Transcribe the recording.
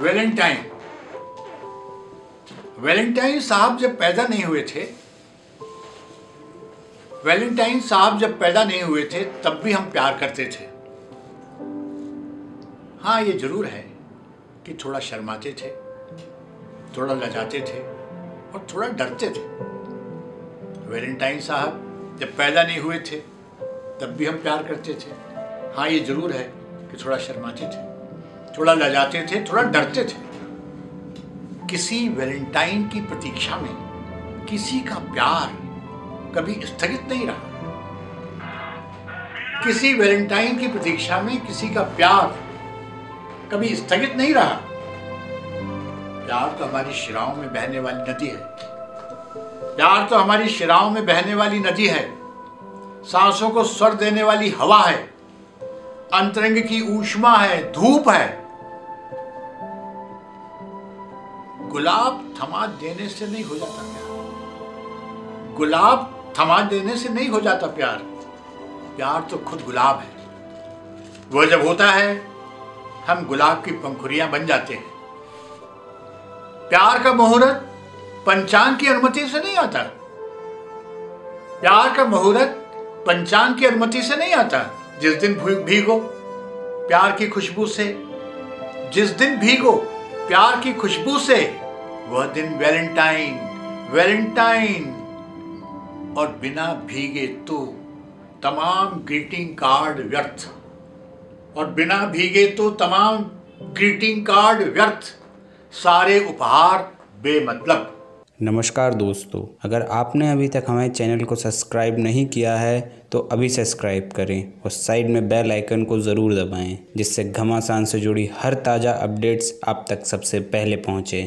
Valentine. Valentine साहब जब पैदा नहीं हुए थे, वैलेंटाइन साहब जब पैदा नहीं हुए थे, तब भी हम प्यार करते थे। हाँ ये ज़रूर है कि थोड़ा शर्माते थे, थोड़ा लजाते थे और थोड़ा डरते थे। वैलेंटाइन साहब जब पैदा नहीं हुए थे, तब भी हम प्यार करते थे। हाँ ये ज़रूर है कि थोड़ा शर्माते थे। थोड़ा लजाते थे, थोड़ा डरते थे। किसी वैलेंटाइन की प्रतीक्षा में किसी का प्यार कभी स्थगित नहीं रहा। किसी वैलेंटाइन की प्रतीक्षा में किसी का प्यार कभी स्थगित नहीं रहा। प्यार तो हमारी शिराओं में बहने वाली नदी है। प्यार तो हमारी शिराओं में बहने वाली नदी है। सांसों को स्वर देने वाली हवा है। अंतरंग की ऊष्मा है, धूप है। गुलाब थमा देने से नहीं हो जाता प्यार। गुलाब थमा देने से नहीं हो जाता प्यार। प्यार तो खुद गुलाब है। वह जब होता है, हम गुलाब की पंखुरियाँ बन जाते हैं। प्यार का मुहूर्त पंचांग की अनुमति से नहीं आता। प्यार का मुहूर्त पंचांग की अनुमति से नहीं आता, जिस दिन भीगो। प्यार की खुशबू से जिस दिन भीगो प्यार की खुशबू से, वह दिन वैलेंटाइन वैलेंटाइन। और बिना भीगे तो तमाम ग्रीटिंग कार्ड व्यर्थ। और बिना भीगे तो तमाम ग्रीटिंग कार्ड व्यर्थ। सारे उपहार बेमतलब। नमस्कार दोस्तों, अगर आपने अभी तक हमारे चैनल को सब्सक्राइब नहीं किया है तो अभी सब्सक्राइब करें और साइड में बेल आइकन को ज़रूर दबाएँ, जिससे घमासान से जुड़ी हर ताज़ा अपडेट्स आप तक सबसे पहले पहुँचे।